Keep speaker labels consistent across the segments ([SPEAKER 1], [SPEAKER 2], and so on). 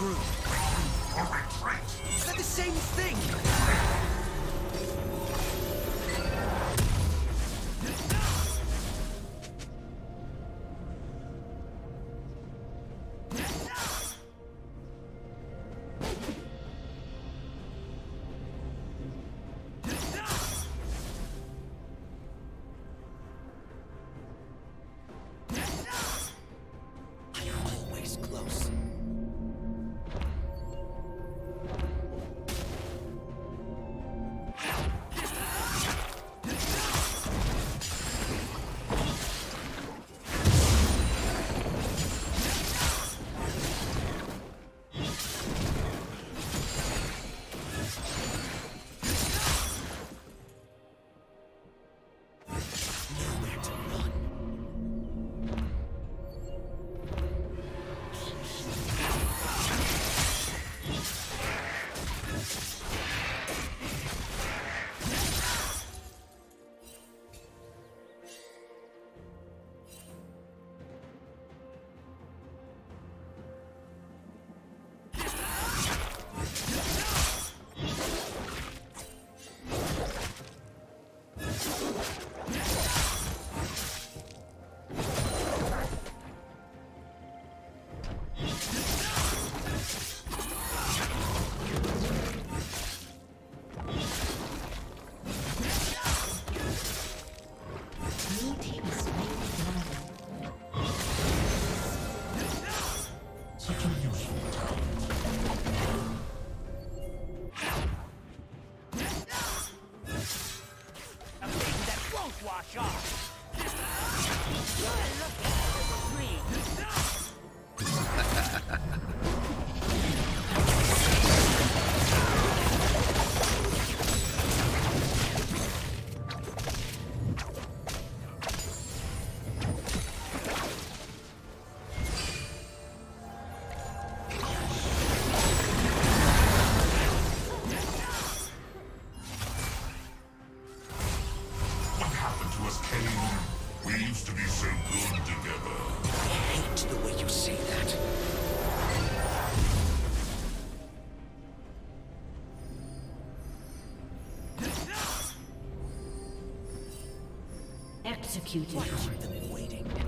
[SPEAKER 1] need
[SPEAKER 2] Executed.
[SPEAKER 3] Keep them waiting.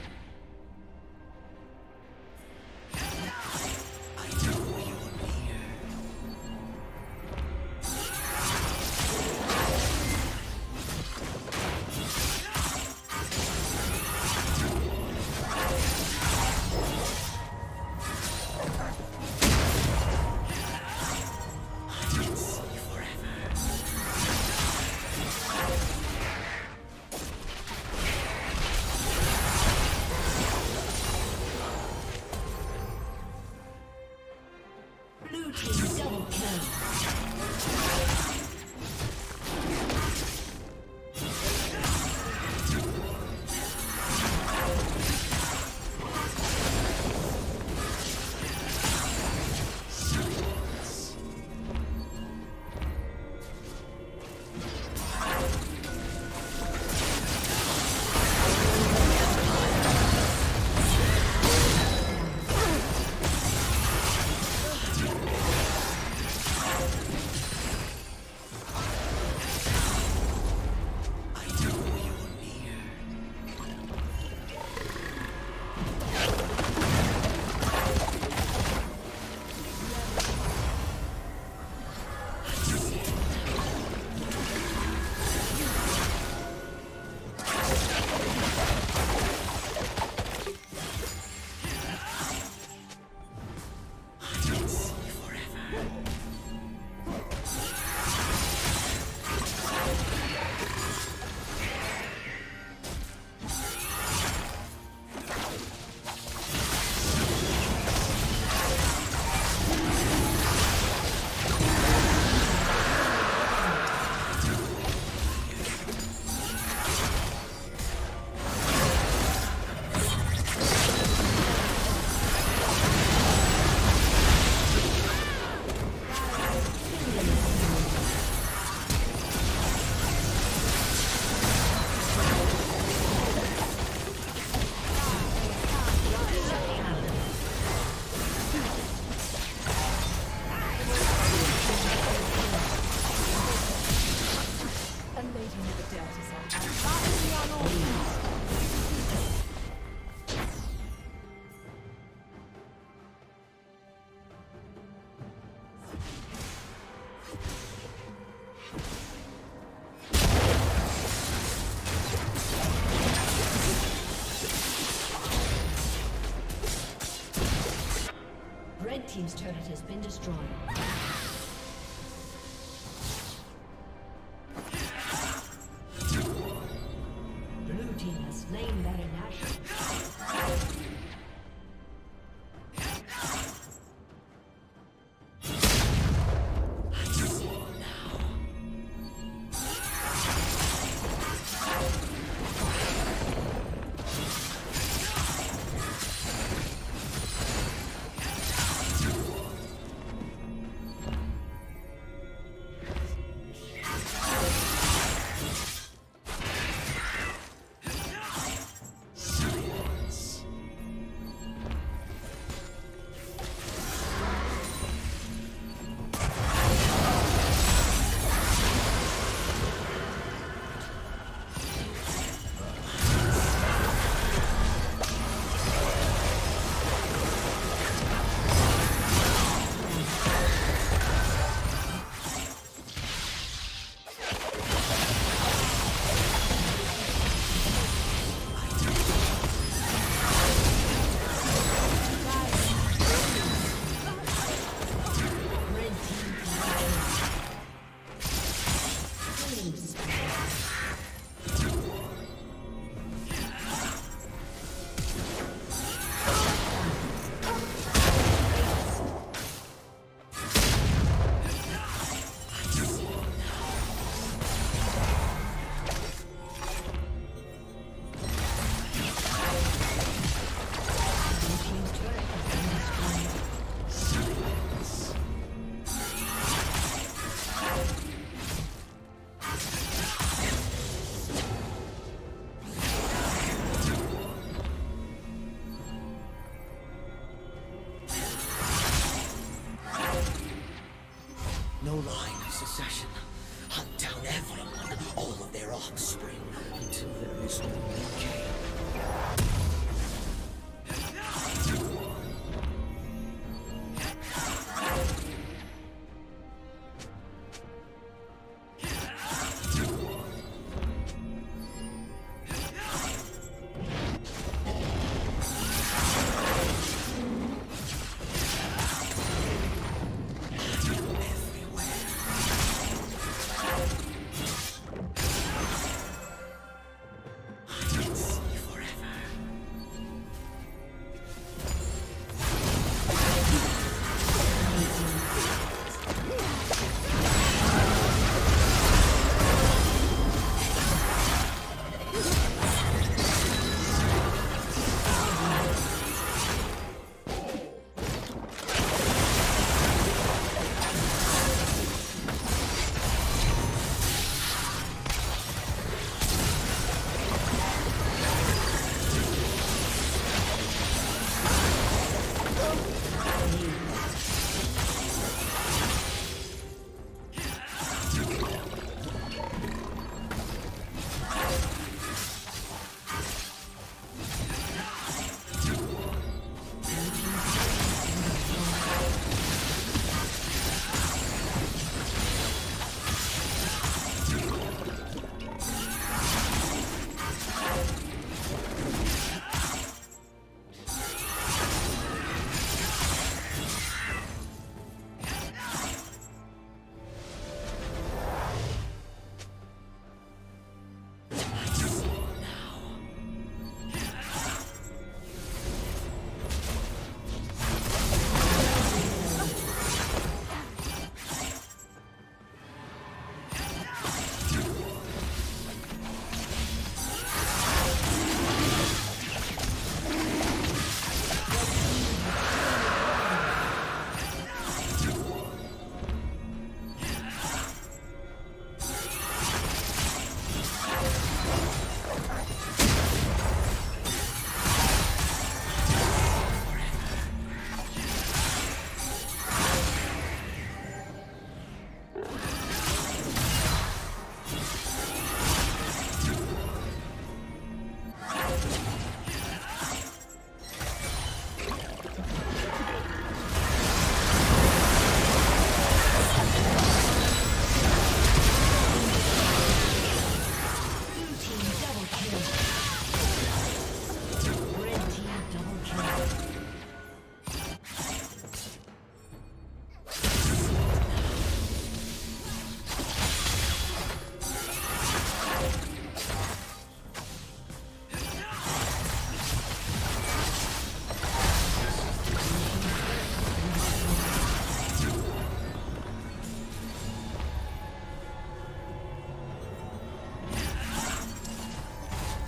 [SPEAKER 4] Been destroyed.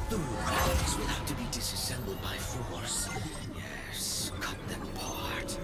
[SPEAKER 5] The
[SPEAKER 3] robots will have to be disassembled by force. Yes, cut them apart.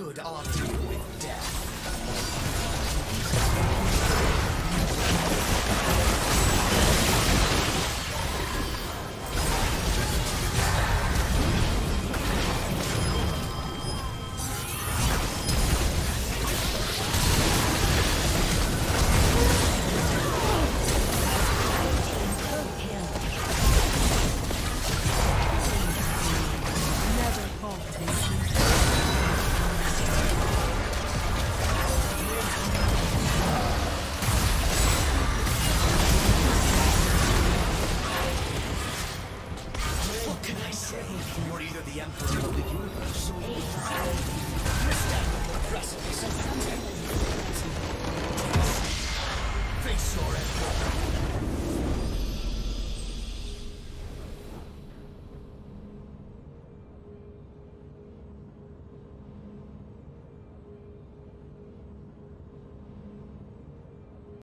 [SPEAKER 4] Suppose I